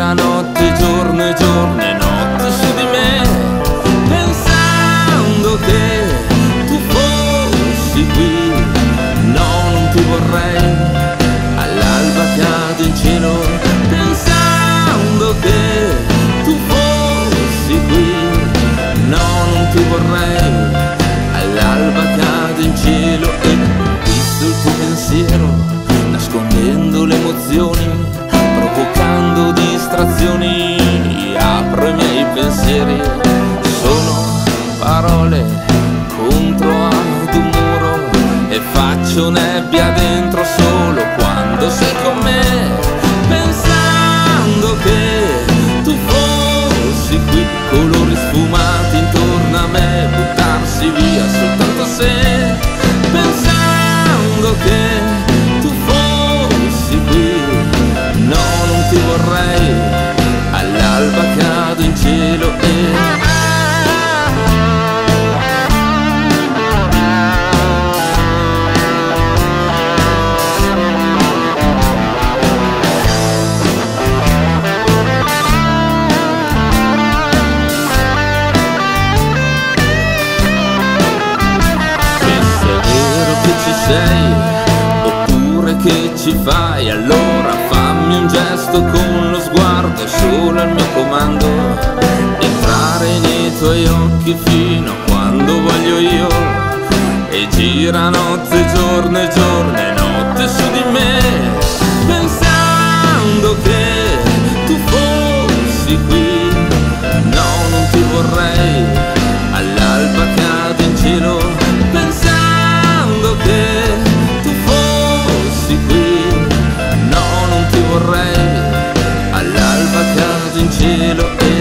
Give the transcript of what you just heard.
gira notte, giorno e giorno e notte su di me, pensando che tu fossi qui. No, non ti vorrei, all'alba cade in cielo, pensando che tu fossi qui. No, non ti vorrei, all'alba cade in cielo e visto il tuo pensiero, nascondendo le emozioni, parole contro ad un muro e faccio nebbia dentro solo quando sei con me, sei, oppure che ci fai, allora fammi un gesto con lo sguardo, solo il mio comando. Entrare nei tuoi occhi fino a quando voglio io, e gira notte, giorno e giorno e notte su di me. lo